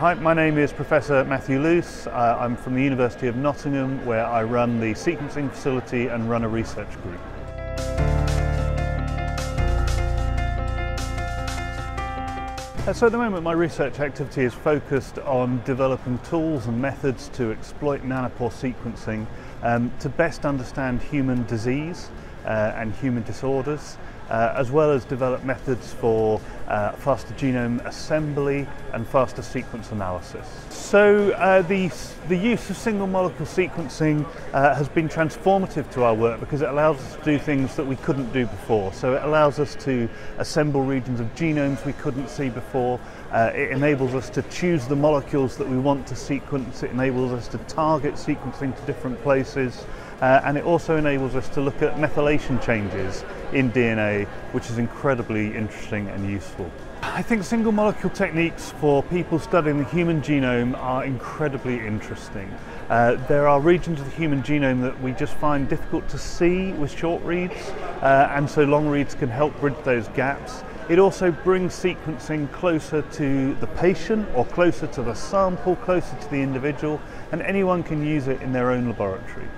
Hi, my name is Professor Matthew Loose. Uh, I'm from the University of Nottingham where I run the sequencing facility and run a research group. Uh, so at the moment my research activity is focused on developing tools and methods to exploit nanopore sequencing um, to best understand human disease uh, and human disorders uh, as well as develop methods for uh, faster genome assembly and faster sequence analysis. So uh, the, the use of single molecule sequencing uh, has been transformative to our work because it allows us to do things that we couldn't do before. So it allows us to assemble regions of genomes we couldn't see before. Uh, it enables us to choose the molecules that we want to sequence. It enables us to target sequencing to different places. Uh, and it also enables us to look at methylation changes in DNA, which is incredibly interesting and useful. I think single molecule techniques for people studying the human genome are incredibly interesting. Uh, there are regions of the human genome that we just find difficult to see with short reads, uh, and so long reads can help bridge those gaps. It also brings sequencing closer to the patient or closer to the sample, closer to the individual, and anyone can use it in their own laboratory.